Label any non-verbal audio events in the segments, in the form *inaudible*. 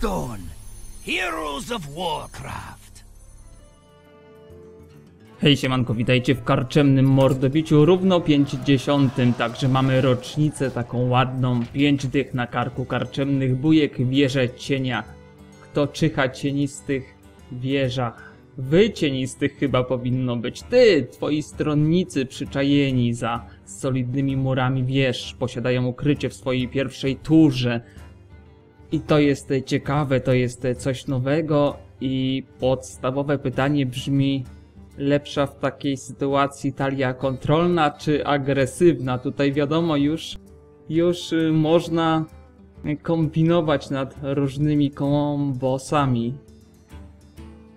Heroes of Warcraft. Hej siemanko, witajcie w karczemnym mordowiciu równo 50. Także mamy rocznicę taką ładną, 5 dych na karku karczemnych bujek wieże cienia. Kto czyha cienistych wieżach? Wy cienistych chyba powinno być. Ty, twoi stronnicy przyczajeni za solidnymi murami wież, posiadają ukrycie w swojej pierwszej turze. I to jest e, ciekawe, to jest e, coś nowego i podstawowe pytanie brzmi lepsza w takiej sytuacji talia kontrolna czy agresywna? Tutaj wiadomo już już y, można kombinować nad różnymi kombosami.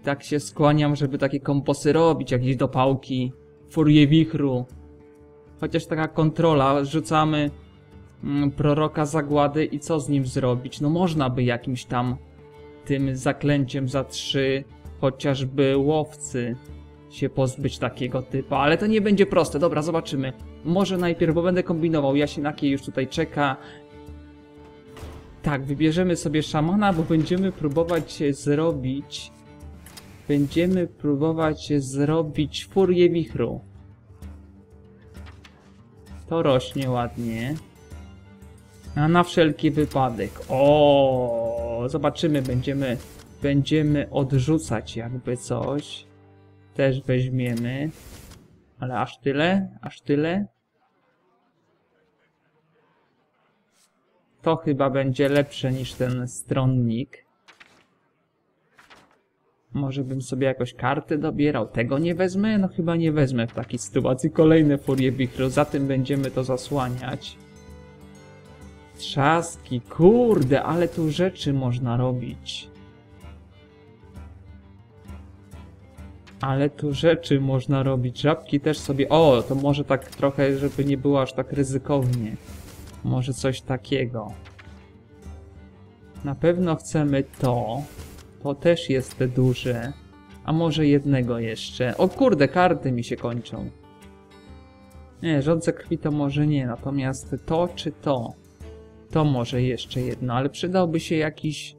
Tak się skłaniam, żeby takie komposy robić, jakieś dopałki, furię wichru. Chociaż taka kontrola, rzucamy proroka zagłady i co z nim zrobić? No można by jakimś tam tym zaklęciem za trzy chociażby łowcy się pozbyć takiego typa, ale to nie będzie proste. Dobra, zobaczymy. Może najpierw, bo będę kombinował. Jasinaki już tutaj czeka. Tak, wybierzemy sobie szamana, bo będziemy próbować zrobić... Będziemy próbować zrobić furię wichru. To rośnie ładnie. A na wszelki wypadek. O, zobaczymy, będziemy będziemy odrzucać jakby coś. Też weźmiemy. Ale aż tyle? Aż tyle? To chyba będzie lepsze niż ten stronnik. Może bym sobie jakoś karty dobierał. Tego nie wezmę? No chyba nie wezmę w takiej sytuacji. Kolejne furie wichru. Za tym będziemy to zasłaniać. Trzaski. Kurde, ale tu rzeczy można robić. Ale tu rzeczy można robić. Żabki też sobie... O, to może tak trochę, żeby nie było aż tak ryzykownie. Może coś takiego. Na pewno chcemy to. To też jest te duże. A może jednego jeszcze. O kurde, karty mi się kończą. Nie, rządze krwi to może nie. Natomiast to czy to? To może jeszcze jedno, ale przydałby się jakiś...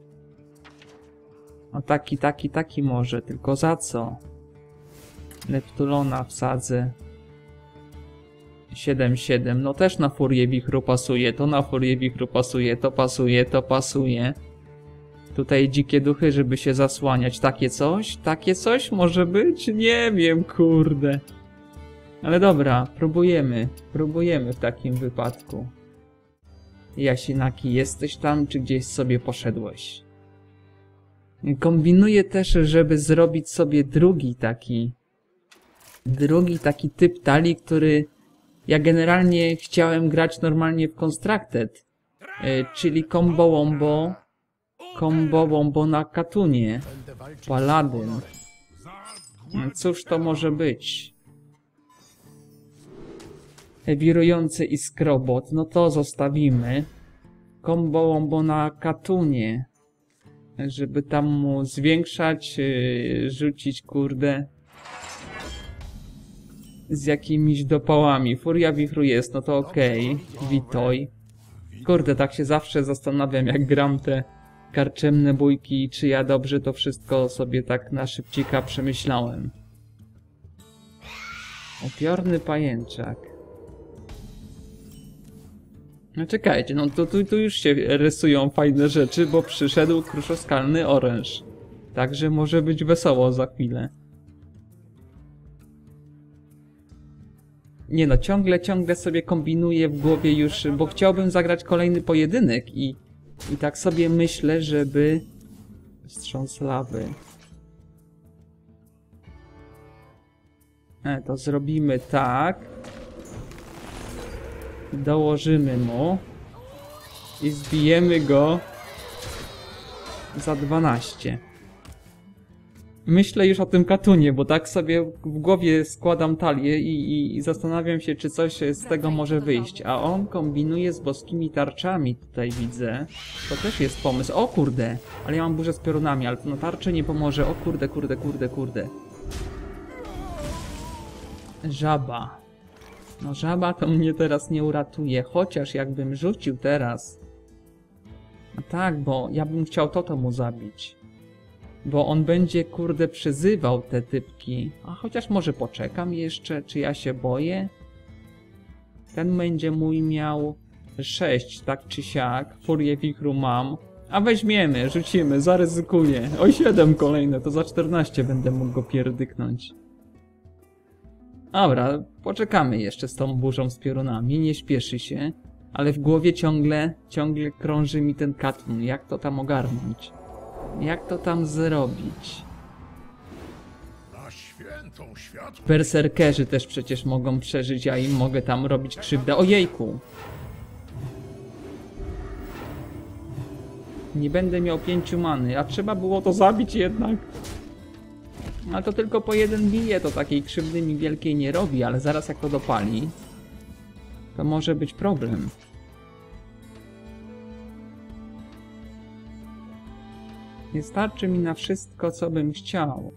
O taki, taki, taki może. Tylko za co? Neptulona wsadzę. 7-7, no też na furię wichru pasuje, to na furię wichru pasuje, to pasuje, to pasuje. Tutaj dzikie duchy, żeby się zasłaniać. Takie coś? Takie coś może być? Nie wiem, kurde. Ale dobra, próbujemy. Próbujemy w takim wypadku. Jasinaki, jesteś tam, czy gdzieś sobie poszedłeś? Kombinuję też, żeby zrobić sobie drugi taki drugi taki typ talii, który ja generalnie chciałem grać normalnie w Constructed, e, czyli combo wombo, combo wombo na katunie, paladyn. No cóż to może być? Wirujący iskrobot, no to zostawimy. Combo wombo na katunie, żeby tam mu zwiększać, e, rzucić kurde z jakimiś dopałami. Furia wichru jest, no to okej. Okay. Witoj. Kurde, tak się zawsze zastanawiam, jak gram te karczemne bójki, czy ja dobrze to wszystko sobie tak na szybcika przemyślałem. Opiorny pajęczak. No czekajcie, no to tu, tu już się rysują fajne rzeczy, bo przyszedł kruszoskalny oręż. Także może być wesoło za chwilę. Nie no, ciągle, ciągle sobie kombinuję w głowie już, bo chciałbym zagrać kolejny pojedynek i, i tak sobie myślę, żeby... Wstrząs lawy. E, to zrobimy tak. Dołożymy mu. I zbijemy go za 12 myślę już o tym katunie, bo tak sobie w głowie składam talię i, i, i, zastanawiam się, czy coś z tego może wyjść. A on kombinuje z boskimi tarczami, tutaj widzę. To też jest pomysł. O kurde! Ale ja mam burzę z piorunami, ale na tarczy nie pomoże. O kurde, kurde, kurde, kurde. Żaba. No żaba to mnie teraz nie uratuje, chociaż jakbym rzucił teraz No tak, bo ja bym chciał to to mu zabić. Bo on będzie, kurde, przyzywał te typki. A chociaż może poczekam jeszcze, czy ja się boję? Ten będzie mój miał 6, tak czy siak. Furię wikru mam. A weźmiemy, rzucimy, zaryzykuję. O 7 kolejne, to za 14 będę mógł go pierdyknąć. Dobra, poczekamy jeszcze z tą burzą z piorunami, nie śpieszy się. Ale w głowie ciągle, ciągle krąży mi ten katun. Jak to tam ogarnąć? Jak to tam zrobić? Berserkerzy też przecież mogą przeżyć, a im mogę tam robić krzywdę. Ojejku! Nie będę miał pięciu many, a trzeba było to zabić jednak. Ale to tylko po jeden bije, to takiej krzywdy mi wielkiej nie robi, ale zaraz jak to dopali, to może być problem. Nie starczy mi na wszystko, co bym chciał.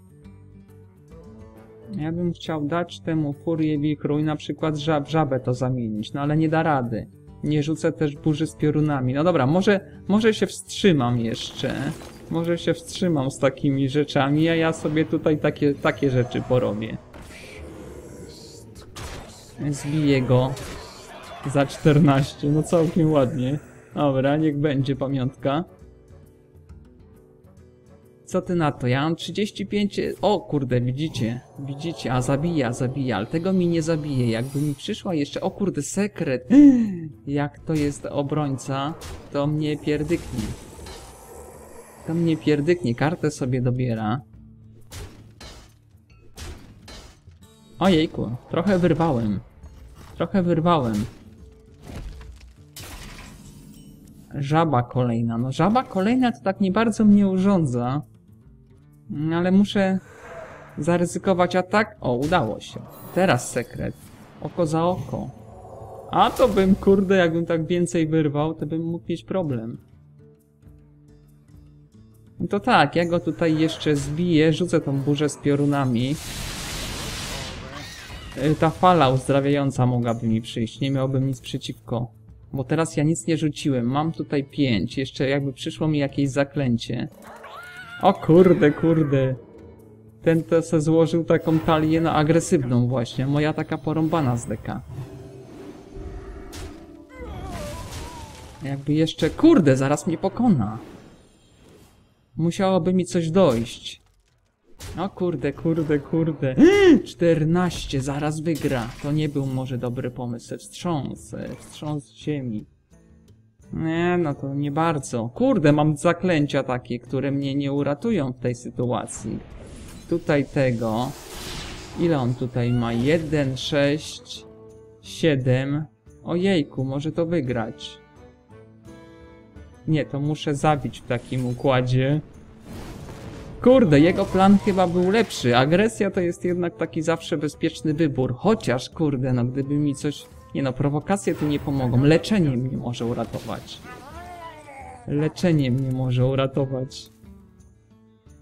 Ja bym chciał dać temu furię wikru i na przykład żab, żabę to zamienić, no ale nie da rady. Nie rzucę też burzy z piorunami. No dobra, może, może się wstrzymam jeszcze. Może się wstrzymam z takimi rzeczami, a ja sobie tutaj takie, takie rzeczy porobię. Zbiję go za 14, no całkiem ładnie. Dobra, niech będzie pamiątka. Co ty na to? Ja mam 35. O kurde, widzicie? Widzicie? A zabija, zabija, ale tego mi nie zabije. Jakby mi przyszła jeszcze. O kurde, sekret. *gasps* Jak to jest obrońca, to mnie pierdyknie. To mnie pierdyknie. Kartę sobie dobiera. Ojejku, trochę wyrwałem. Trochę wyrwałem. Żaba kolejna. No żaba kolejna to tak nie bardzo mnie urządza. Mm, Ale muszę zaryzykować atak. O, udało się. Teraz sekret. Oko za oko. A to bym, kurde, jakbym tak więcej wyrwał, to bym mógł mieć problem. To tak, ja go tutaj jeszcze zbiję, rzucę tą burzę z piorunami. Y, Ta fala uzdrawiająca mogłaby mi przyjść, nie miałbym nic przeciwko. Bo teraz ja nic nie rzuciłem, mam tutaj pięć, jeszcze jakby przyszło mi jakieś zaklęcie. O kurde, kurde. Ten to se złożył taką talię na agresywną właśnie, moja taka porąbana z deka. Jakby jeszcze, kurde, zaraz mnie pokona. Musiałoby mi coś dojść. O kurde, kurde, kurde. 14, zaraz wygra. To nie był może dobry pomysł. Wstrząs, wstrząs ziemi. Nie, no to nie bardzo. Kurde, mam zaklęcia takie, które mnie nie uratują w tej sytuacji. Tutaj tego. Ile on tutaj ma? 1, 6, 7. Ojejku, może to wygrać. Nie, to muszę zabić w takim układzie. Kurde, jego plan chyba był lepszy. Agresja to jest jednak taki zawsze bezpieczny wybór. Chociaż, kurde, no gdyby mi coś... Nie no, prowokacje tu nie pomogą. Leczenie mnie może uratować. Leczenie mnie może uratować.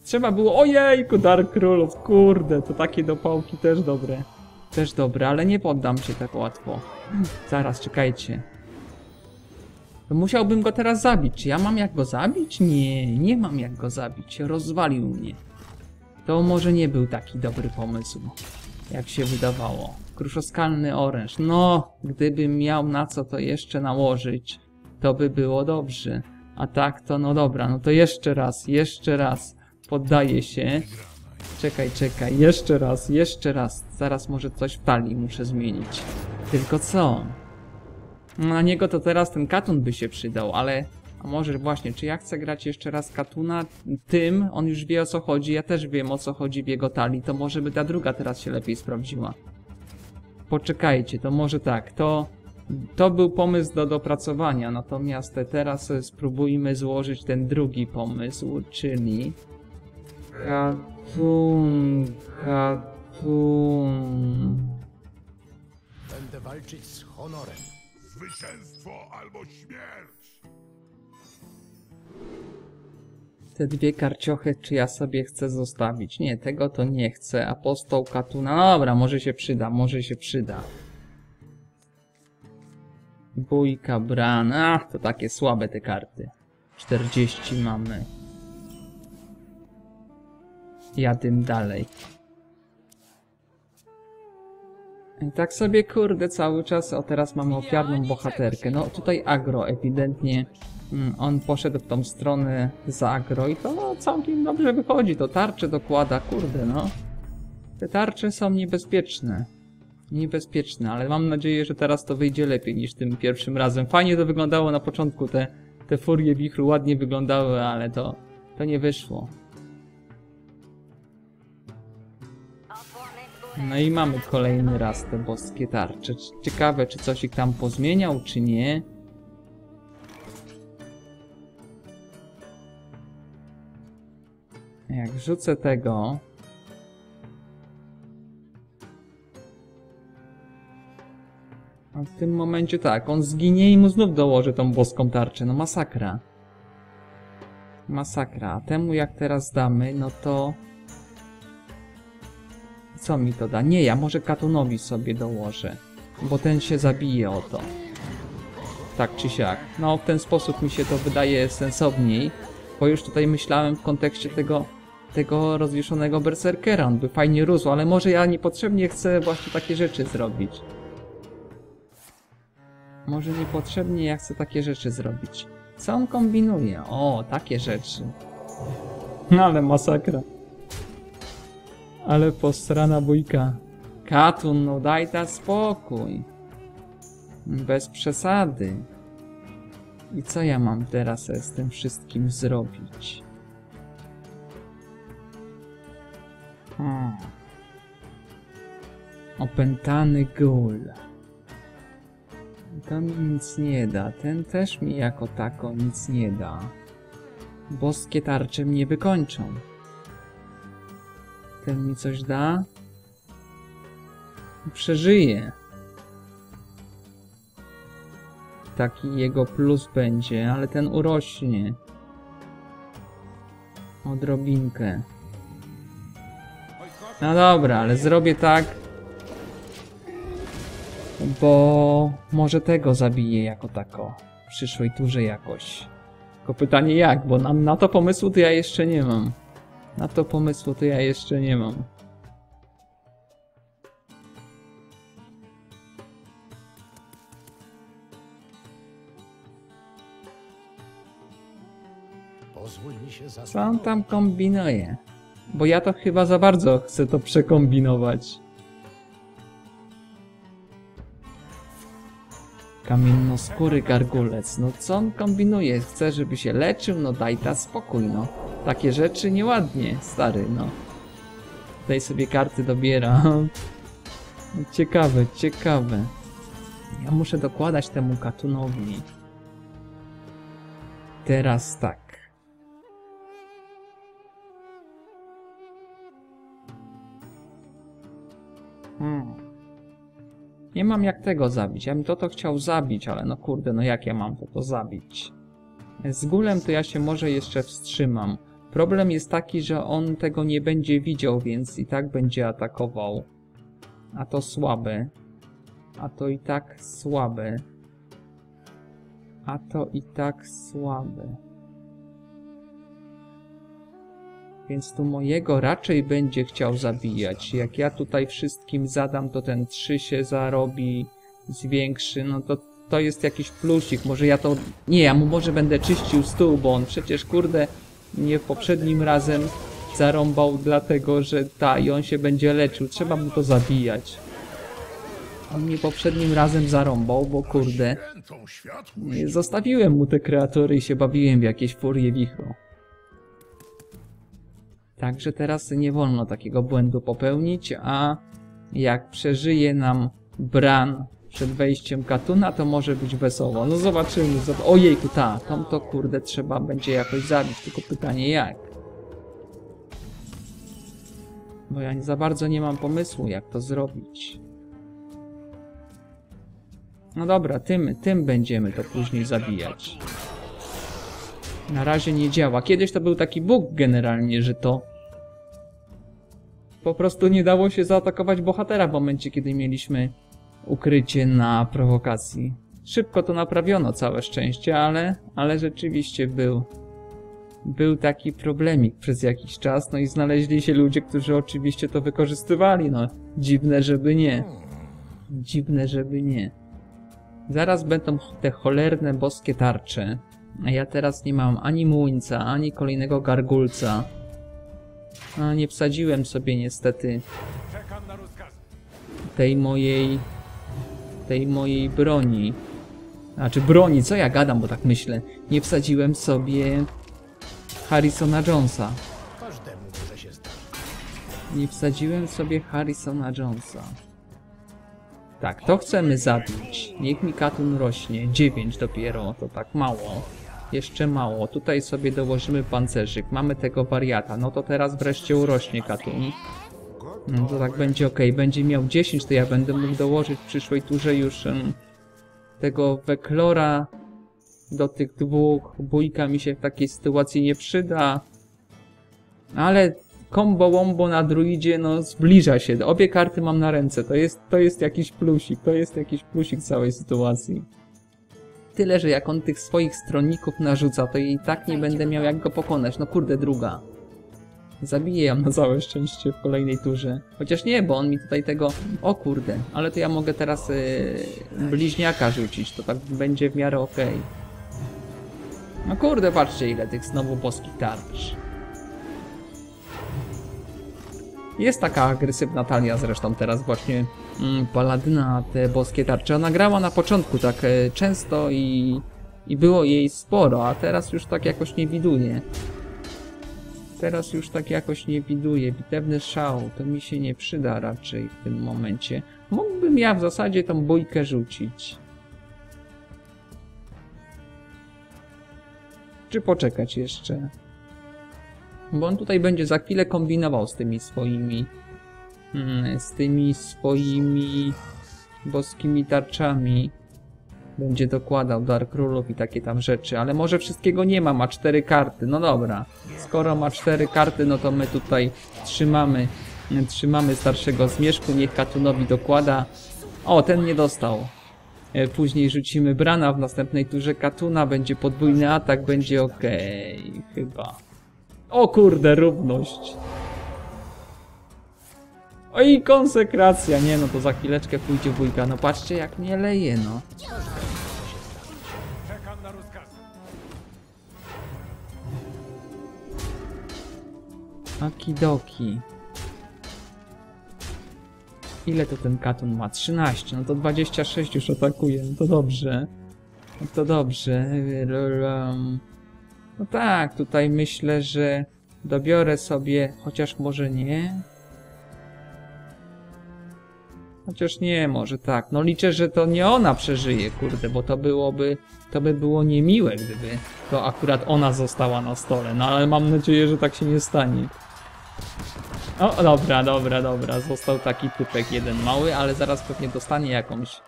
Trzeba było... Ojejku, Dark Królów, kurde, to takie dopałki też dobre. Też dobre, ale nie poddam się tak łatwo. Zaraz, czekajcie. Musiałbym go teraz zabić. Czy ja mam jak go zabić? Nie, nie mam jak go zabić. Rozwalił mnie. To może nie był taki dobry pomysł, jak się wydawało. Kruszoskalny oręż. No, gdybym miał na co to jeszcze nałożyć, to by było dobrze. A tak to, no dobra, no to jeszcze raz, jeszcze raz. Poddaję się. Czekaj, czekaj, jeszcze raz, jeszcze raz. Zaraz może coś w talii muszę zmienić. Tylko co? Na niego to teraz ten katun by się przydał, ale... A może właśnie, czy ja chcę grać jeszcze raz katuna tym? On już wie o co chodzi, ja też wiem o co chodzi w jego talii, to może by ta druga teraz się lepiej sprawdziła. Poczekajcie, to może tak, to... To był pomysł do dopracowania, natomiast teraz spróbujmy złożyć ten drugi pomysł, czyli... Katun... Katun... będę walczyć z honorem. Zwycięstwo albo śmierć! Te dwie karciochy, czy ja sobie chcę zostawić? Nie, tego to nie chcę. Apostoł Katuna. No dobra, może się przyda, może się przyda. Bójka Bran. Ach, to takie słabe te karty. 40 mamy. Jadym dalej. I tak sobie kurde cały czas, o teraz mamy ofiarną bohaterkę. No tutaj agro ewidentnie mm, on poszedł w tą stronę za agro i to no, całkiem dobrze wychodzi. To tarcze dokłada, kurde no. Te tarcze są niebezpieczne. Niebezpieczne, ale mam nadzieję, że teraz to wyjdzie lepiej niż tym pierwszym razem. Fajnie to wyglądało na początku, te, te furie wichru ładnie wyglądały, ale to, to nie wyszło. No i mamy kolejny raz te boskie tarcze. Ciekawe, czy coś ich tam pozmieniał, czy nie. Jak rzucę tego... A w tym momencie tak, on zginie i mu znów dołoży tą boską tarczę. No masakra. Masakra. A temu jak teraz damy, no to... Co mi to da? Nie, ja może Katunowi sobie dołożę. Bo ten się zabije o to. Tak czy siak. No, w ten sposób mi się to wydaje sensowniej. Bo już tutaj myślałem w kontekście tego, tego rozwieszonego berserkera. On by fajnie rósł, ale może ja niepotrzebnie chcę właśnie takie rzeczy zrobić. Może niepotrzebnie ja chcę takie rzeczy zrobić. Co on kombinuje? O, takie rzeczy. No ale masakra. Ale postrana bójka. Katun, no daj ta spokój. Bez przesady. I co ja mam teraz z tym wszystkim zrobić? Hmm. Opętany gul. To mi nic nie da. Ten też mi jako tako nic nie da. Boskie tarcze mnie wykończą. Ten mi coś da? Przeżyje. Taki jego plus będzie, ale ten urośnie. Odrobinkę. No dobra, ale zrobię tak, bo może tego zabiję jako tako w przyszłej turze jakoś. Tylko pytanie jak, bo na, na to pomysłu to ja jeszcze nie mam. Na to pomysłu to ja jeszcze nie mam. Pozwól mi się Co on tam kombinuje? Bo ja to chyba za bardzo chcę to przekombinować. Kamiennoskóry gargulec. No co on kombinuje? Chce, żeby się leczył? No daj ta spokój, no. Takie rzeczy nieładnie, stary, no. Tutaj sobie karty dobiera. Ciekawe, ciekawe. Ja muszę dokładać temu katunowi. Teraz tak. Hmm. Nie mam jak tego zabić. Ja bym to to chciał zabić, ale no kurde, no jak ja mam to to zabić? Z gulem to ja się może jeszcze wstrzymam. Problem jest taki, że on tego nie będzie widział, więc i tak będzie atakował. A to słabe. A to i tak słabe. A to i tak słabe. Więc tu mojego raczej będzie chciał zabijać. Jak ja tutaj wszystkim zadam, to ten 3 się zarobi, zwiększy, no to to jest jakiś plusik. Może ja to... Nie, ja mu może będę czyścił stół, bo on przecież, kurde, mnie poprzednim razem zarąbał dlatego, że ta i on się będzie leczył. Trzeba mu to zabijać. On mnie poprzednim razem zarąbał, bo kurde, zostawiłem mu te kreatury i się bawiłem w jakieś furie wichru. Także teraz nie wolno takiego błędu popełnić, a jak przeżyje nam Bran przed wejściem Katuna, to może być wesoło. No zobaczymy. Zob Ojejku, ta, tam to kurde trzeba będzie jakoś zabić, tylko pytanie jak. Bo ja nie za bardzo nie mam pomysłu, jak to zrobić. No dobra, tym, tym będziemy to później zabijać. Na razie nie działa. Kiedyś to był taki bóg generalnie, że to po prostu nie dało się zaatakować bohatera w momencie, kiedy mieliśmy ukrycie na prowokacji. Szybko to naprawiono, całe szczęście, ale, ale rzeczywiście był. Był taki problemik przez jakiś czas, no i znaleźli się ludzie, którzy oczywiście to wykorzystywali, no. Dziwne, żeby nie. Dziwne, żeby nie. Zaraz będą te cholerne boskie tarcze. A ja teraz nie mam ani młyńca, ani kolejnego gargulca. A nie wsadziłem sobie niestety tej mojej tej mojej broni. Znaczy broni, co ja gadam, bo tak myślę. Nie wsadziłem sobie Harrisona Jonesa. Nie wsadziłem sobie Harrisona Jonesa. Tak, to chcemy zabić. Niech mi katun rośnie. 9 dopiero, to tak mało. Jeszcze mało. Tutaj sobie dołożymy pancerzyk. Mamy tego wariata. No to teraz wreszcie urośnie katun. No to tak będzie ok. Będzie miał 10, to ja będę mógł dołożyć w przyszłej turze już em, tego weklora do tych dwóch. Bójka mi się w takiej sytuacji nie przyda. Ale combo wombo na druidzie, no zbliża się. Obie karty mam na ręce. To jest, to jest jakiś plusik. To jest jakiś plusik całej sytuacji. Tyle, że jak on tych swoich stronników narzuca, to i tak nie będę miał jak go pokonać. No kurde, druga. Zabiję ją na całe szczęście w kolejnej turze. Chociaż nie, bo on mi tutaj tego... O kurde, ale to ja mogę teraz yy, bliźniaka rzucić. To tak będzie w miarę okej. No kurde, patrzcie ile tych znowu boskich tarcz. Jest taka agresywna talia zresztą teraz właśnie mm, paladyna te boskie tarcze. Ona grała na początku tak e, często i, i było jej sporo, a teraz już tak jakoś nie widuje. Teraz już tak jakoś nie widuje. Bitewny szał to mi się nie przyda raczej w tym momencie. Mógłbym ja w zasadzie tą bójkę rzucić. Czy poczekać jeszcze? Bo on tutaj będzie za chwilę kombinował z tymi swoimi... mm, Z tymi swoimi... Boskimi tarczami. Będzie dokładał Dark Królów i takie tam rzeczy, ale może wszystkiego nie ma, ma cztery karty. No dobra, skoro ma cztery karty, no to my tutaj trzymamy, trzymamy starszego zmierzchu, niech Katunowi dokłada. O, ten nie dostał. E, Później rzucimy Brana, w następnej turze Katuna, będzie podwójny atak, będzie ok, chyba. O kurde, równość. Oj, konsekracja, nie no, to za chwileczkę pójdzie bójka. No patrzcie jak mnie leje, no. Akidoki. Ile to ten katun ma? 13, no to 26 już atakuje, no to dobrze. No to dobrze. No tak, tutaj myślę, że dobiorę sobie, chociaż może nie. Chociaż nie, może tak. No liczę, że to nie ona przeżyje, kurde, bo to byłoby, to by było niemiłe, gdyby to akurat ona została na stole. No ale mam nadzieję, że tak się nie stanie. O, dobra, dobra, dobra. Został taki typek jeden mały, ale zaraz pewnie dostanie jakąś,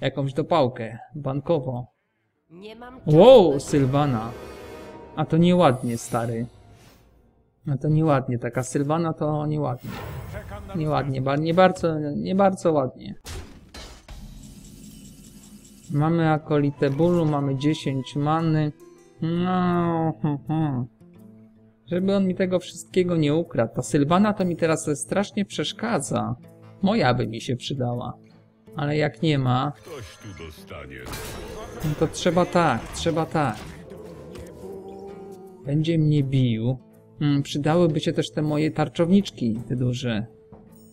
jakąś dopałkę mam Wow. Sylwana. A to nieładnie, stary. No to nieładnie, taka Sylwana to nieładnie. Nieładnie, nie bardzo, nie bardzo ładnie. Mamy akolitę bólu, mamy 10 many. No, hm, hm. Żeby on mi tego wszystkiego nie ukradł. Ta Sylwana to mi teraz strasznie przeszkadza. Moja by mi się przydała. Ale jak nie ma, no to trzeba tak, trzeba tak. Będzie mnie bił. Hmm, przydałyby się też te moje tarczowniczki, te duże.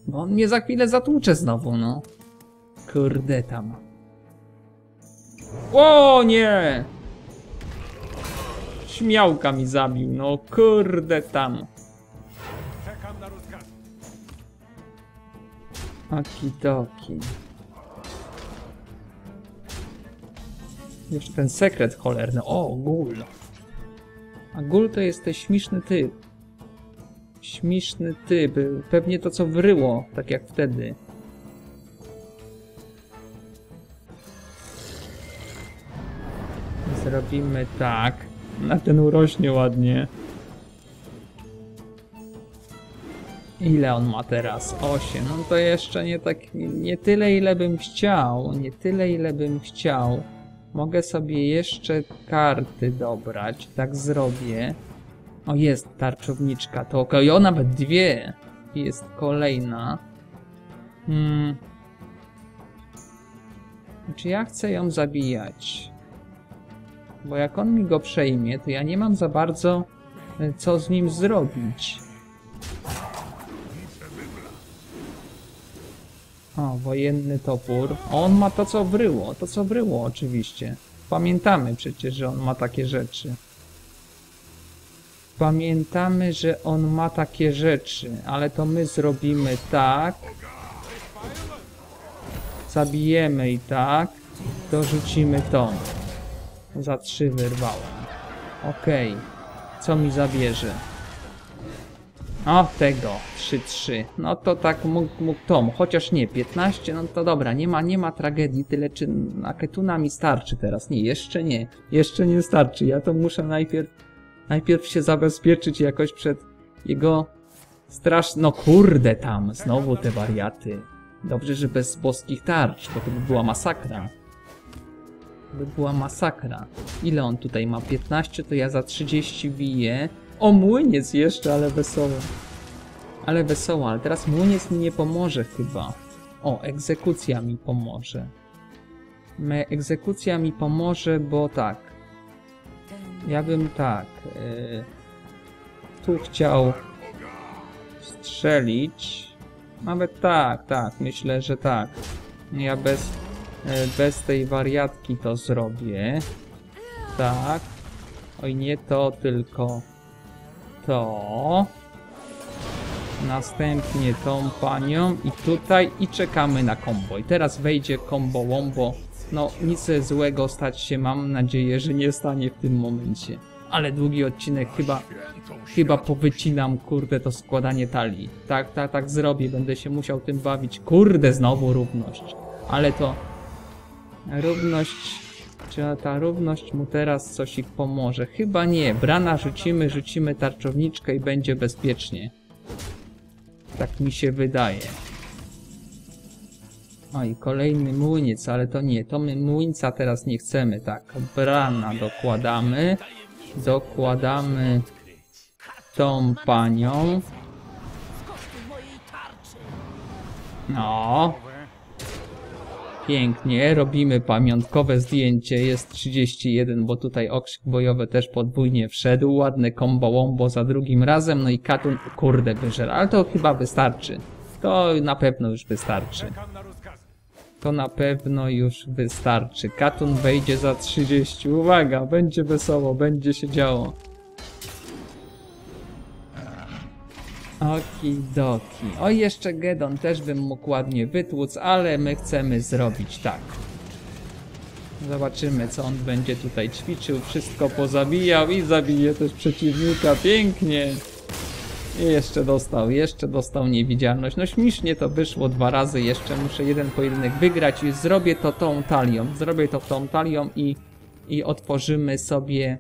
Bo on mnie za chwilę zatłucze znowu, no. Kurde tam. O nie! Śmiałka mi zabił, no kurde tam. Czekam na rozkazy. Okidoki. Jeszcze ten sekret cholerny. O, gul. A gul to jest ten śmieszny typ. Śmieszny typ. Pewnie to co wryło, tak jak wtedy. Zrobimy tak. Na ten urośnie ładnie. Ile on ma teraz? 8. No to jeszcze nie tak, nie tyle ile bym chciał, nie tyle ile bym chciał. Mogę sobie jeszcze karty dobrać, tak zrobię. O, jest tarczowniczka, to okej, o nawet dwie. Jest kolejna. Hmm. Czy ja chcę ją zabijać? Bo jak on mi go przejmie, to ja nie mam za bardzo e, co z nim zrobić. O, wojenny topór. On ma to, co wryło. To, co wryło, oczywiście. Pamiętamy przecież, że on ma takie rzeczy. Pamiętamy, że on ma takie rzeczy, ale to my zrobimy tak. Zabijemy i tak. Dorzucimy to. Za trzy wyrwałem. Okej. Co mi zabierze? O, tego. 3-3. No to tak mógł, mógł Tom. Chociaż nie, 15. No to dobra, nie ma, nie ma tragedii. Tyle czy na Ketuna mi starczy teraz. Nie, jeszcze nie. Jeszcze nie starczy. Ja to muszę najpierw najpierw się zabezpieczyć jakoś przed jego strasz... No kurde tam, znowu te wariaty. Dobrze, że bez boskich tarcz, bo to by była masakra. To by była masakra. Ile on tutaj ma? 15, to ja za 30 wiję. O, młyniec jeszcze, ale wesoło. Ale wesoło, ale teraz młyniec mi nie pomoże chyba. O, egzekucja mi pomoże. Me, egzekucja mi pomoże, bo tak. Ja bym tak. y, tu chciał strzelić. Nawet tak, tak, myślę, że tak. Ja bez, y, bez tej wariatki to zrobię. Tak. Oj, nie to, tylko to. Następnie tą panią i tutaj i czekamy na kombo. I teraz wejdzie kombo wombo. No, nic złego stać się mam nadzieję, że nie stanie w tym momencie. Ale długi odcinek chyba, chyba powycinam, kurde, to składanie talii. Tak, tak, tak zrobię, będę się musiał tym bawić. Kurde, znowu równość. Ale to równość, czy ta równość mu teraz coś ich pomoże? Chyba nie. Brana rzucimy, rzucimy tarczowniczkę i będzie bezpiecznie. Tak mi się wydaje. O i kolejny młyniec, ale to nie, to my młyńca teraz nie chcemy, tak. Brana dokładamy. Dokładamy tą panią. No. Pięknie, robimy pamiątkowe zdjęcie, jest 31, bo tutaj okrzyk bojowy też podwójnie wszedł, ładne combo wombo za drugim razem, no i Katun, kurde, wyżera, ale to chyba wystarczy. To na pewno już wystarczy. To na pewno już wystarczy. Katun wejdzie za 30. Uwaga, będzie wesoło, będzie się działo. Okidoki. O, jeszcze Gedon też bym mógł ładnie wytłuc, ale my chcemy zrobić tak. Zobaczymy, co on będzie tutaj ćwiczył. Wszystko pozabijał i zabije też przeciwnika. Pięknie. I jeszcze dostał, jeszcze dostał niewidzialność. No śmiesznie to wyszło dwa razy. Jeszcze muszę jeden pojedynek wygrać i zrobię to tą talią. Zrobię to tą talią i, i otworzymy sobie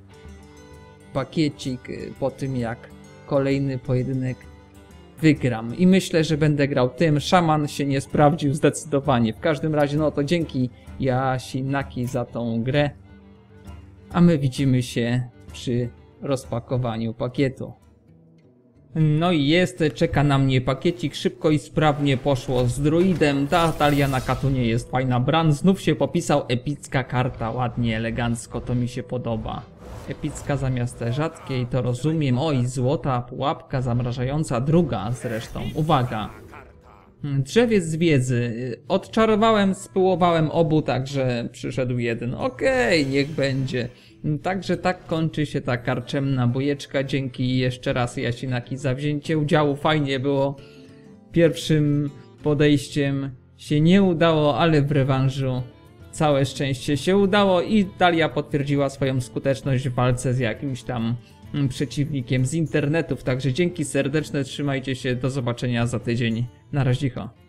pakiecik y, po tym jak kolejny pojedynek wygram. I myślę, że będę grał tym. Szaman się nie sprawdził zdecydowanie. W każdym razie, no to dzięki Jasinaki za tą grę. A my widzimy się przy rozpakowaniu pakietu. No i jest, czeka na mnie pakiecik, szybko i sprawnie poszło z druidem, ta talia na katunie jest fajna, Bran znów się popisał, epicka karta, ładnie, elegancko, to mi się podoba. Epicka zamiast rzadkiej, to rozumiem, oj, złota pułapka zamrażająca, druga zresztą, uwaga. Hmm, Drzewiec z wiedzy. Odczarowałem, spyłowałem obu, także przyszedł jeden. Okej, niech będzie. Także tak kończy się ta karczemna bojeczka. Dzięki jeszcze raz Jasinaki za wzięcie udziału. Fajnie było. Pierwszym podejściem się nie udało, ale w rewanżu całe szczęście się udało i Dalia potwierdziła swoją skuteczność w walce z jakimś tam mm, przeciwnikiem z internetów. Także dzięki serdeczne, trzymajcie się, do zobaczenia za tydzień. Na razie.